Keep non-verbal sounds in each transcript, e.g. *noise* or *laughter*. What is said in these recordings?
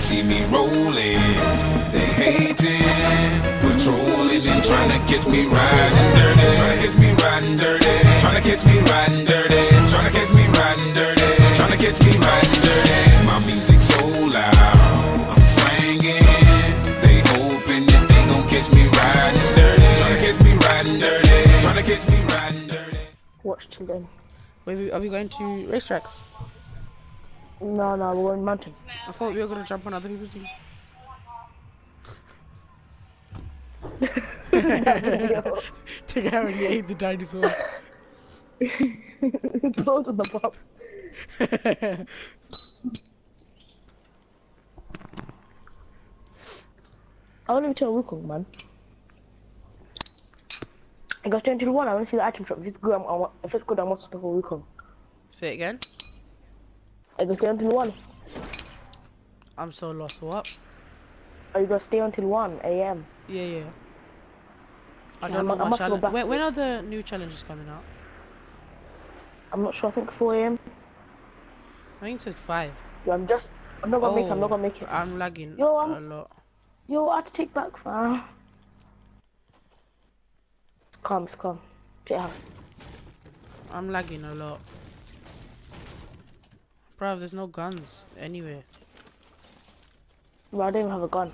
see me rolling, they hating, patrolling and trying to catch me riding dirty, trying to catch me riding dirty, trying to catch me riding dirty, trying to catch me riding dirty, trying to catch me riding dirty. My music so loud, I'm swinging, they hoping that they gon' catch me riding dirty, trying to catch me riding dirty, trying to catch me riding dirty. Watch till then. Are we going to racetracks? No, no, we're going mountain. I thought we were gonna jump on other people's team. *laughs* Take out already ate the dinosaur. Both of the pop. I want to tell Wukong, man. I got to until one. I want to see the item shop. If it's good, I'm, I want, if it's good, I want to for Wukong. Say it again. I go stay until one. I'm so lost. What? Are you gonna stay until one a.m.? Yeah, yeah. I Yeah, don't I'm- know what challenge. When, when are the new challenges coming out? I'm not sure. I think four a.m. I think it said five. Yeah, I'm just. I'm not gonna make. it, I'm not gonna make it. Oh, I'm lagging Yo, a I'm- lot. Yo, I had to take back, fam. Come, it's calm. Take it out. I'm lagging a lot. Bruv, there's no guns anywhere. Bro, I don't even have a gun.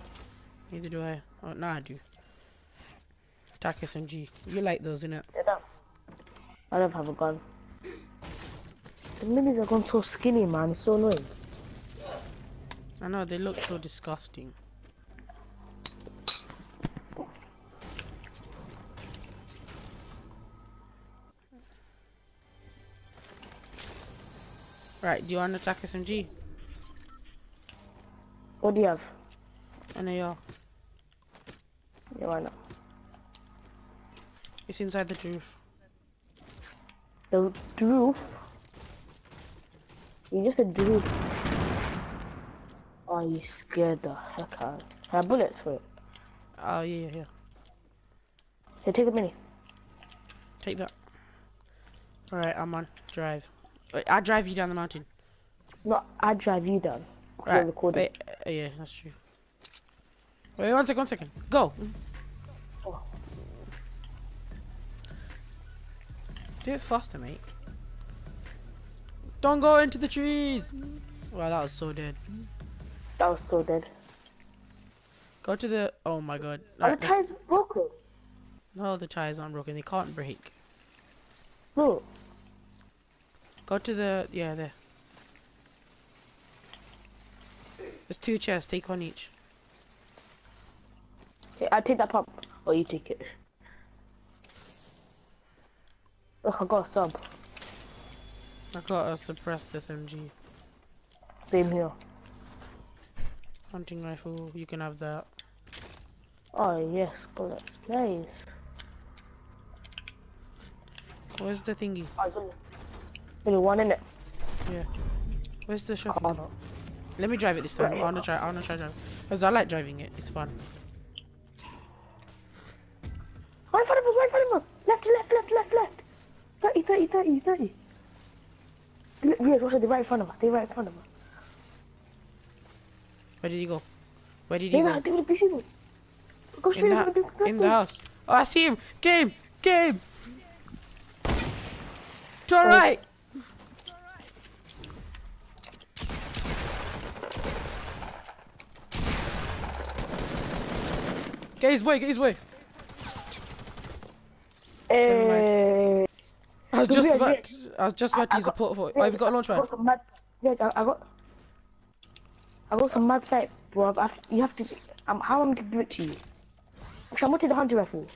Neither do I. Oh, nah, I do. TAC SMG. You like those, innit? Yeah, no. I don't have a gun. The minis are gone so skinny, man. It's so annoying. I know, they look so disgusting. Right, do you want to attack SMG? What do you have? NAR. Yeah, why not? It's inside the roof. The roof. You just said roof. Oh, you scared the heck out. I have bullets for it. Oh, yeah, yeah, yeah. Hey, take the mini. Take that. Alright, I'm on. Drive. Wait, I'll drive you down the mountain. No, I drive you down. Right. Wait, uh, yeah, that's true. Wait, one second, one second. Go. Oh. Do it faster, mate. Don't go into the trees. Wow, that was so dead. That was so dead. Go to the. Oh my god. Are Right, the tires broken? No, the tires aren't broken. They can't break. No. Go to the. Yeah, there. There's two chests. Take one each. Okay, I take that pump. Or you take it. Look, I got a sub. I got a suppressed SMG. Same here. Hunting rifle. You can have that. Oh yes, bullets. Nice. Where's the thingy? Only- one in it. Yeah. Where's the shopping Oh. cart? Let me drive it this time. I wanna try. I wanna try drive. Cause I like driving it. It's fun. Right in front of us, right in front of us. Left, left, left, left, left. 30, 30, 30, 30. Look, Yes, watch it, they're right in front of us. They're right in front of us. Where did he go? Where did he They're go? not, they're gonna be shooting. Go In over the the in the house. Oh, I see him. Game, game. To our Oh. right. Get his way. Get his way. Eh, I was just about. To, I was just about to I use a got- portable. yeah, Oh, we got a launch I pad. got some mad. Yeah, I, I got. I got some mad snipe, bro. I, you have to. Um, how am I going to do it to you? Actually, I'm going to the hunter rifle.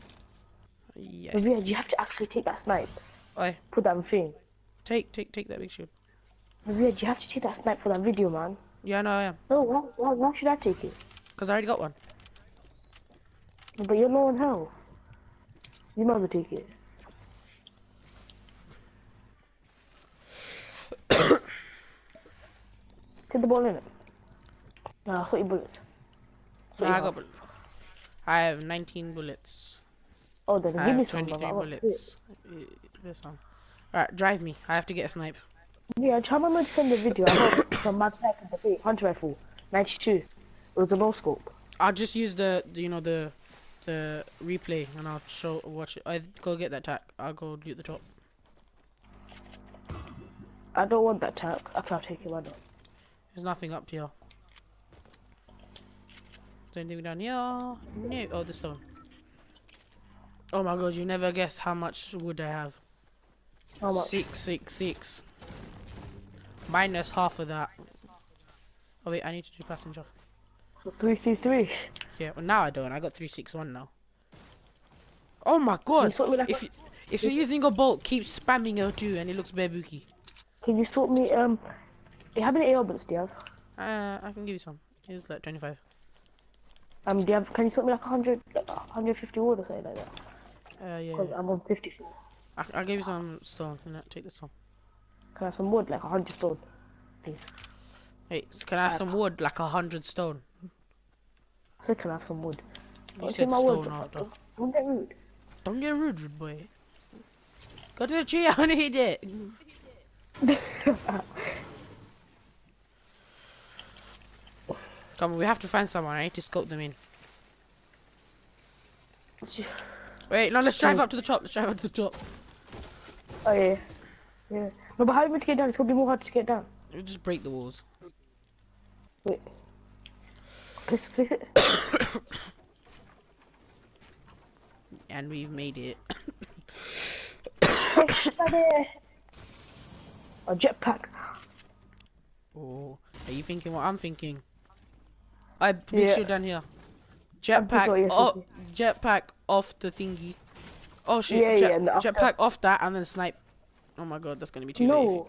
Yes. But yeah, you have to actually take that snipe. Oi, Put that in thing. take, take, take that big shield. Yeah, you have to take that snipe for that video, man. Yeah, no, I am. No, why, why, why should I take it? Cause I already got one. But you're low on health. You might as well take it. *coughs* Take the ball in it. I thought you bullets. No, you I have. got. bull- I have 19 bullets. Oh, then I give me some. 23 man. I got bullets. Uh, This one. Alright, drive me. I have to get a snipe. Yeah, try my to send the video. I got *coughs* some mad snipe in the. Hunter rifle. 92. It was a no scope. I'll just use the, the you know the the replay and I'll show watch it. I go get that tack. I'll go loot the top. I don't want that tack. I can't take it. Why not? There's nothing up here. Is there anything down here? No. Oh, the stone. Oh my god! You never guess how much wood I have. How much? Six, six, six. Minus half of that. Oh wait, I need to do passenger. Three three three. Yeah, well now I don't. I got three six one now. Oh my god! me like If you, if you're using a bolt, keep spamming L2 and it looks babuki. Can you sort me? Um, how many AR bullets do you have? Uh, I can give you some. It's like 25. Um, do you have? Can you sort me like 100, like 150 wood or something like that? Uh, yeah. Cause yeah. I'm on 50. I, I'll give you some stone. Take this one. Can I have some wood, like 100 stone, please? Hey, can I have some wood? Like a hundred stone. I said, can I have some wood? You Don't said say my words, stone after. don't- Don't get rude. Don't get rude, rude boy. Go to the tree, *laughs* I hit it. *laughs* Come on, we have to find someone. I need to scope them in. *sighs* Wait, no, let's drive up to the top. Let's drive up to the top. Oh yeah, yeah. No, but how are you to get down? It's gonna be more hard to get down. We'll just break the walls. Wait. Place it. *coughs* And we've made it. *coughs* A jetpack. Oh, are you thinking what I'm thinking? I big Yeah. down here. Jetpack, oh, jetpack off the thingy. Oh shit! Yeah, jet- yeah, jetpack off that and then snipe. Oh my god, that's gonna be too No.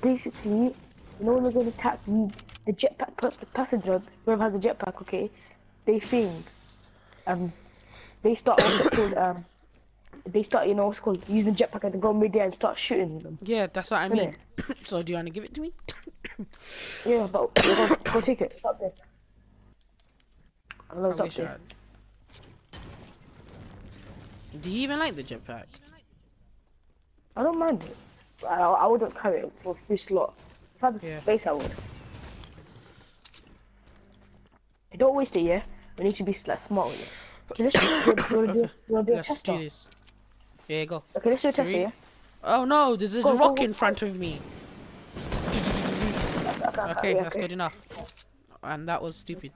Basically, you know when they're gonna attack you, the jetpack pa- the passenger, whoever has a jetpack, okay, they think, um, they start *coughs* called, um, they start, you know, what's called, using jetpack and they go mid and start shooting them. Yeah, that's what I mean. *coughs* So do you wanna give it to me? *coughs* Yeah, but go, go take it. Stop there. I I love stop there. Do you even like the jetpack? I don't mind it. I, I wouldn't carry it for free slot. If I had the Yeah. space, I would. You don't waste it, yeah? We need to be like smart with it. Okay, let's do, you wanna do, do a Let's do this. Yeah, go. Okay, let's do a tester, Three. yeah? Oh no, there's a Go, rock go, in go. front of me. Okay, that's good enough. And that was stupid.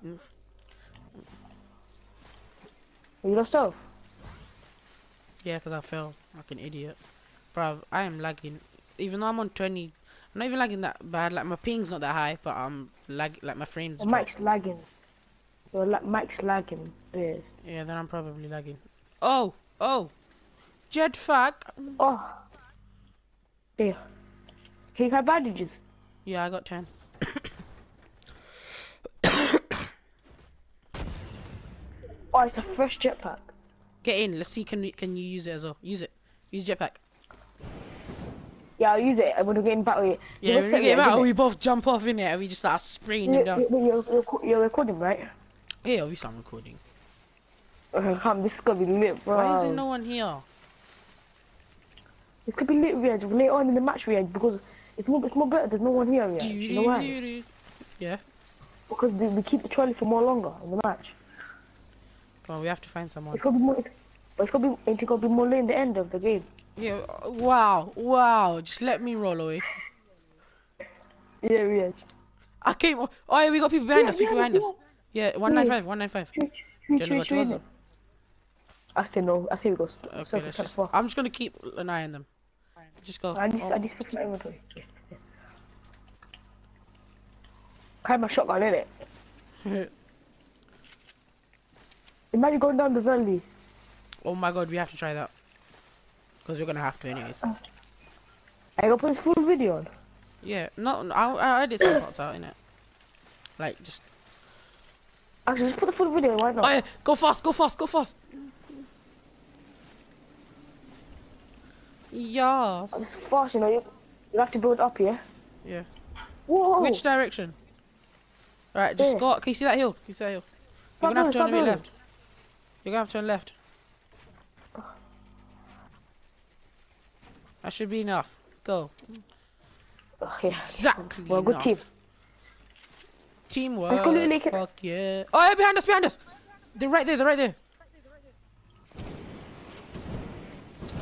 You yourself? Yeah, because I fell like an idiot. Bruv, I am lagging. Even though I'm on 20, I'm not even lagging that bad. Like, my ping's not that high, but I'm lag. Like, my frames. Drop. lagging. Your la- mic's lagging. Yeah. Yeah, then I'm probably lagging. Oh, oh. Jetpack. Oh. Yeah. Can you have bandages? Yeah, I got 10. *coughs* Oh, it's a fresh jetpack. Get in. Let's see. Can you, can you use it as well? Use it. Use jetpack. Yeah, I'll use it. I'm gonna get in battle. Yeah, when we get out, we both jump off in it and we just start spraying him You're, down. you're, you're, you're recording, right? Yeah, obviously I'm recording. Okay, come, this is gonna be lit, bro. Why is there no one here? It could be lit, Riyadh, later on in the match, Riyadh, because it's more, it's more better. There's no one here, Riyadh. You know why? Yeah. Because we, we keep the trolley for more longer in the match. Come on, we have to find someone. It's gonna be more. But it's gonna be. It's gonna be more late in the end of the game. Yeah. Wow. Wow. Just let me roll away. Yeah, Riyadh. I came. Oh, yeah, we got people behind Yeah, us. People behind us. Yeah, 195, hmm. 195. Shoot, shoot, Do shoot, you wanna go shoot, shoot. I say no. I say we go. Okay, circle let's just. I'm just gonna keep an eye on them. Just go. I just, Oh, I just fix my inventory. Yeah, yeah. Carry my shotgun in *laughs* it. Imagine going down the valley. oh my god, we have to try that. Because we're gonna have to, anyways. Oh. I gotta put this full video on. Yeah. No, no I, I I did some parts out in it. Like just. Actually, just put the full video. Why not? Oh yeah, go fast, go fast, go fast. Yeah. It's fast, you know. You, you have to build up, yeah. Yeah. Whoa! Which direction? Alright, just There. go. Can you see that hill? Can you see that hill? You're gonna have to turn bit stop left. You're gonna have to turn left. That should be enough. Go. Ugh, yeah. Exactly Well, good enough. team. Teamwork. go Lake- Fuck yeah. Oh, yeah, behind us, behind us. They're right there, they're right there.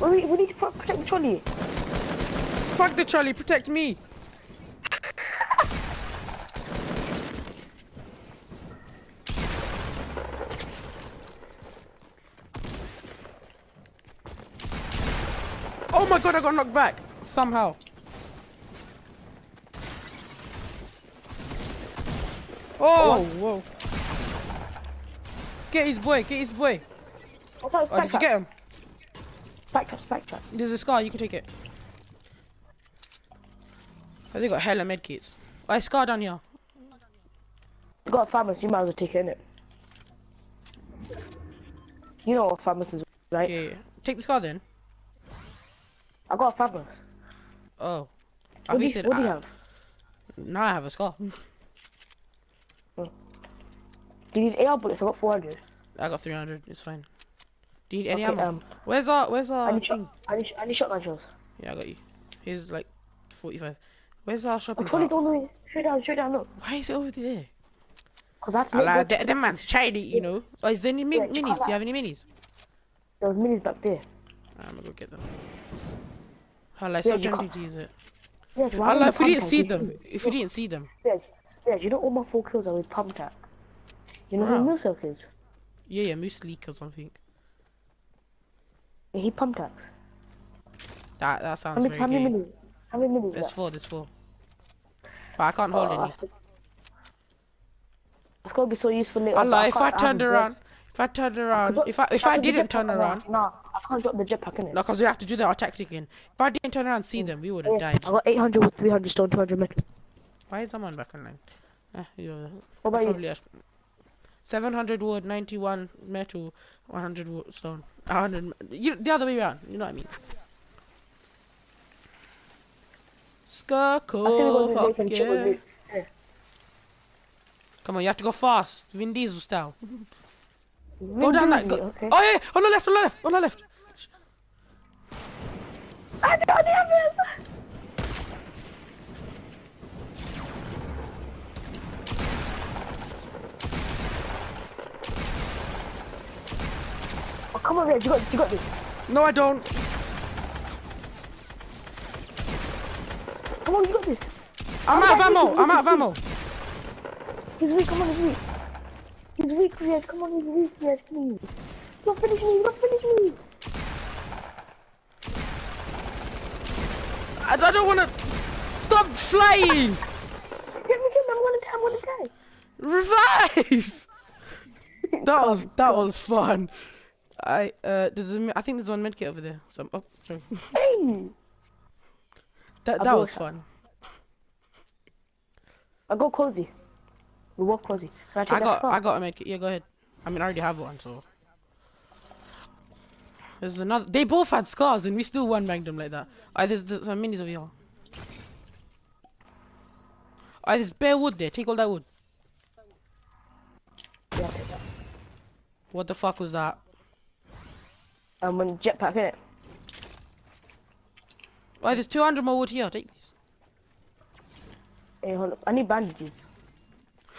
We, we need to protect the trolley. Fuck the trolley, protect me. Oh my god, I got knocked back. Somehow. Oh, whoa. Get his boy, get his boy. Oh, sorry, Oh, did you get him? Backtrack, backtrack. There's a scar, you can take it. I think I got hella medkits. Oh, a scar down here. You got a FAMAS, you might as well take it, innit? You know what FAMAS is, right? Yeah, yeah. Take the scar then. I got a FAMAS. Oh. I What do think you, you said what do you ah. have? Now I have a scar. *laughs* Do you need AR bullets? I got 400. I got 300. It's fine. Do you need any Okay, ammo? um, where's our Where's I our need, thing? shot, I, need, I need shotgun shells. Yeah, I got you. Here's like 45. Where's our shopping cart? all the way straight down, straight down, look. Why is it over there? Cause I I like that. That man's trying it, you know. Oh, is there any mi- Yeah, minis? Do you have any minis? There was minis back there. I'm gonna go get them. I like Yeah, so tempted to use it. Yeah, I like if we didn't see them. If we didn't see them. Yeah, yeah, you know all my four kills are with pump tack. You know Wow. who Muselk is? Yeah, yeah, moose leak or something. Yeah, he pump tacks. That that How sounds many, how very many gay. minis? How many minis? There's four. There's four. But I can't hold Oh, any. It's gonna be so useful later. Allah, if I can't- turned around, if I turned around, if I if I the didn't turn around, Nah, I can't drop the jetpack in it. no, because we have to do that our tactic again. If I didn't turn around and see them, we would have Yeah, died. I got 800 with 300 stone, 200 metal. Why is someone back online? Eh, you What about you? probably asked. 700 wood, 91 metal, 100 wood stone. 100. You, the other way around. You know what I mean? I Skirkle, fuck yeah. Come on, you have to go fast. Vin Diesel style. Go Vin down that. Go. Okay. Oh yeah, on the left, on the left, on the left. I don't have it. Come on, Reg, you got this, you got this. No, I don't. Come on, you got this. I'm out of ammo. I'm out of ammo. He's weak, come on, he's weak. He's weak, Reg, come on, he's weak, Reg, please. Don't finish me, don't finish me. I, I don't want to. Stop flying. Get me, get me, I'm gonna I'm gonna. Revive. *laughs* That was that was fun. I uh, there's a, I think there's one medkit over there. So oh, sorry. Hey! That that was fun. I got cozy. We walk cozy. I I got scar? I got a medkit. Yeah, go ahead. I mean, I already have one, so. There's another. They both had scars, and we still one banged them like that. I there's, there's some minis over here. I there's bare wood there. Take all that wood. Yeah, that. What the fuck was that? Um, when jetpack, innit? Oh, there's 200 more wood here. Take these. Hey, hold up. I need bandages.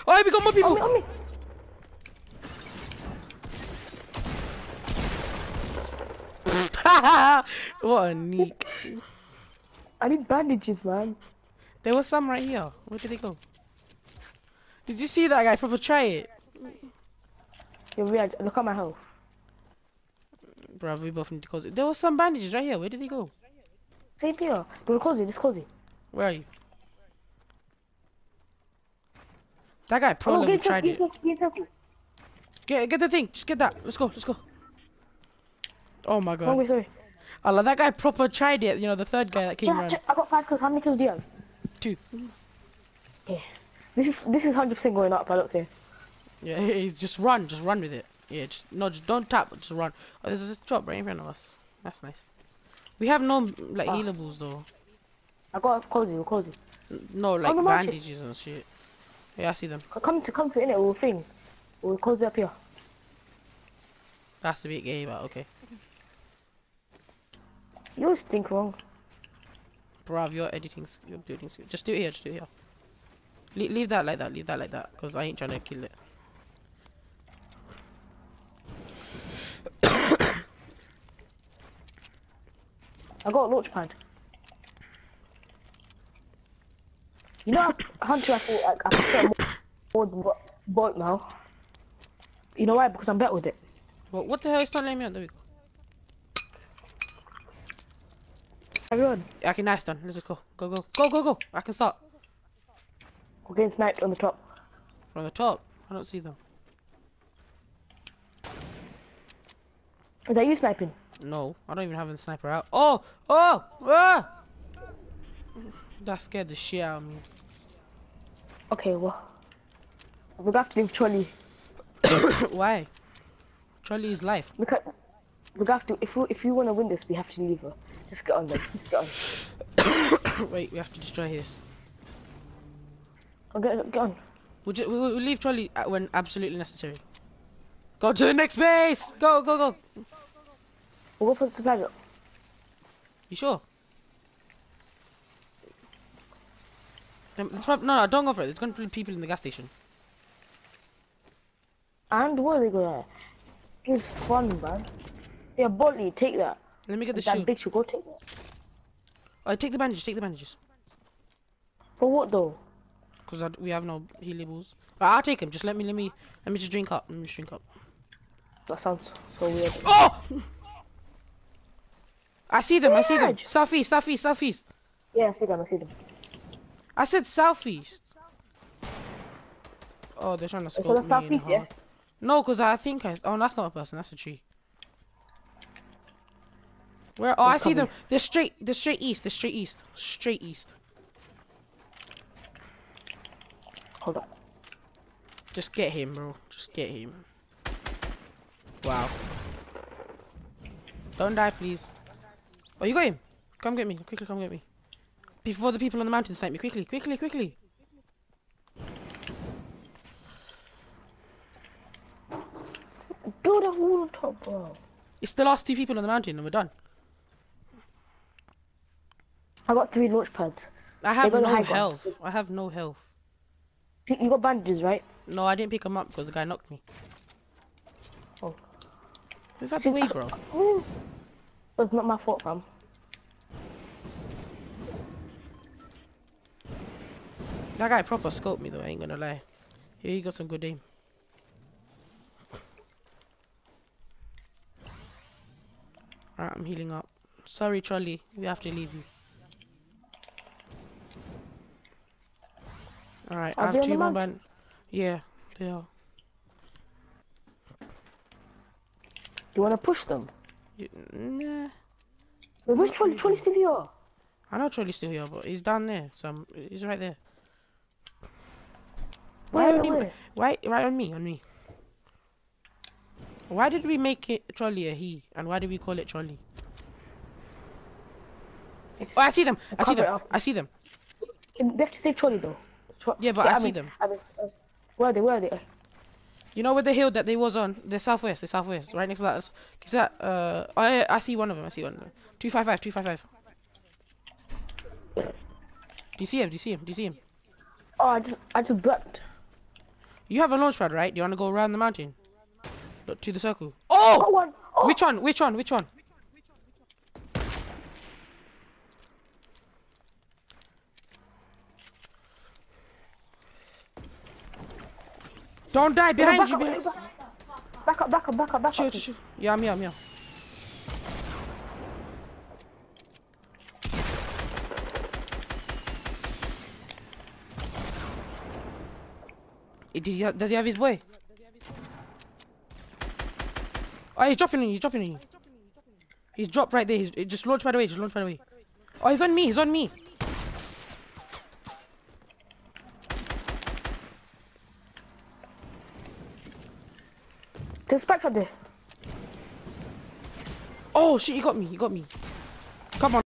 Oh, we got more On people. me, on me! what a neek. I need bandages, man. There was some right here. Where did they go? Did you see that guy? Proper try it. You're. Look at my health. Bruv, we both need to close it. There was some bandages right here. Where did they go? Same here. We're cozy, this cozy. Where are you? That guy Oh, probably get tried it. get get. Get get the thing. Just get that. Let's go. Let's go. Oh my Oh, god. wait, sorry. Allah, that guy proper tried it. You know, the third guy that came Yeah, around. I got five kills. How many kills do you have? Two. Yeah. This is this is hundred percent going up. I look here. Yeah, *laughs* he's just run. Just run with it. Yeah, just, no, just don't tap. Just run. Oh, there's a drop right in front of us. That's nice. We have no like Ah. healables though. I got a cozy. We're cozy. No like the market. bandages and shit. Yeah, I see them. Come to come to in it. We'll thing. We'll cozy up here. That's a bit gay, but okay. You think wrong. Bruv, your editing, your building, skill. Just do it here. Just do it here. Le leave that like that. Leave that like that. Cause I ain't trying to kill it. I got a launch pad. You know, Hunter, I thought like, I prefer more, more than boat now. You know why? Because I'm better with it. What? What the hell is not letting me out? There we go. Everyone, Okay, nice done. Let's just go. Go go go go go. I can start we're getting sniped on the top. from the top. I don't see them. Is that you sniping? No, I don't even have a sniper out. Oh, oh, ah! That scared the shit out of me. Okay, well, we have to leave Charlie. *coughs* Why? Charlie is life. Can't. We have to. If we if you want to win this, we have to leave her. Just get on then. Just get on. *coughs* Wait, we have to destroy this. Oh, get, get on. We'll, ju- we'll, we'll leave Charlie at- when absolutely necessary. Go to the next base! Go, go, go! We'll go for the drop. You sure? No, no, don't go for it. There's gonna be people in the gas station. And what are they gonna? It's fun, man. See a bolly, take that. Let me get the that big should go take that. Oh, take the bandages, take the bandages. For what though? Because we have no healables. But I'll take him. Just let me, let me, let me just drink up. Let me just drink up. That sounds so weird. Oh! *laughs* I see them, I see them. Southeast, southeast, southeast. Yeah, I see them. I see them. I said southeast. Oh, they're trying to scope me southeast, yeah. No, because I think I. Oh, that's not a person. That's a tree. Where? Oh, I see them. coming. They're straight. They're straight east. They're straight east. Straight east. Hold on. Just get him, bro. Just get him. Wow. Don't die, please. Oh, you got him. Come get me. Quickly, come get me. Before the people on the mountain snipe me. Quickly, quickly, quickly. Build a wall on top, bro. It's the last two people on the mountain and we're done. I got three launch pads. I have no health. I have no health. You got bandages, right? No, I didn't pick them up because the guy knocked me. Oh. Move out the way, bro. It's not my fault, fam. That guy proper scoped me though, I ain't gonna lie. Here you got some good aim. Alright, I'm healing up. Sorry, Charlie, we have to leave you. Alright, I have two more mountain? Yeah, they are. You want to push them? Y- Nah. Wait, which trolley? Trolley still here? I know Charlie's still here, but he's down there. So I'm, he's right there. Why, on where? why, right on me, on me. Why did we make it Trolley a he, and why did we call it Trolley? It's- Oh, I see them. I see them. I see them. They have to say trolley though. Tro- Yeah, but I see mean, them. I mean, uh, where are they? Where are they? You know where the hill that they was on? The southwest. The southwest. Right next to that. Is that? Uh, I I see one of them. I see one of them. Two five five. Two five five. Do you see him? Do you see him? Do you see him? Oh, I just, I just blacked. You have a launch pad, right? Do you want to go around the mountain? Look to the circle. Oh, Oh! one. Oh, Which one? Which one? Which one? Don't die behind back you. up, Behind. back up, back up, back up, back up. Shoot, shoot. Yeah, I'm here. I'm here. Did he, does he have his boy? Oh, he's dropping on you. He's dropping on you. He's dropped right there. He's eh, just launch right away. Just launch right away. Oh, he's on me. He's on me. There's spikes up there. Oh shit! He got me. He got me.